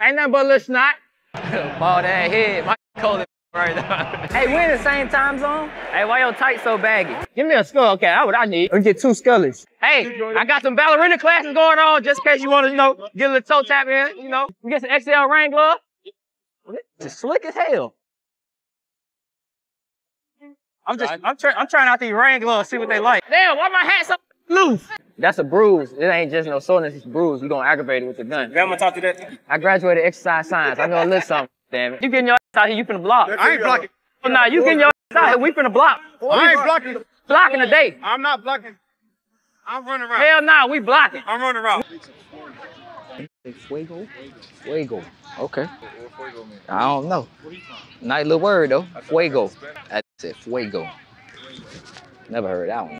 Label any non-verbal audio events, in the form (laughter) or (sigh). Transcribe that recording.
Ain't nothing but a little snot. (laughs) Ball that head. My cold as right now. (laughs) hey, we in the same time zone? Hey, why your tight so baggy? Give me a skull. Okay, that's what I need. Let me get two scullies. Hey, I got some ballerina classes going on just in case you want to, you know, get a little toe tap in, you know. You get some XL rain glove. It's slick as hell. I'm just, I'm, try, I'm trying out these rain gloves, see what they like. Damn, why my hat so loose? That's a bruise. It ain't just no soreness, it's a bruise. You gonna aggravate it with the gun. Grandma taught you that? I graduated exercise science. I know a little something. Damn it. You getting your ass out here, you finna block. I ain't blocking. Oh, nah, you getting your ass out here, we finna block. I ain't blocking. Blocking day I'm not blocking. I'm running around. Hell nah, we blocking. I'm running around. Fuego? Fuego. Okay. I don't know. Nice little word though. Fuego. I said fuego. Never heard that one.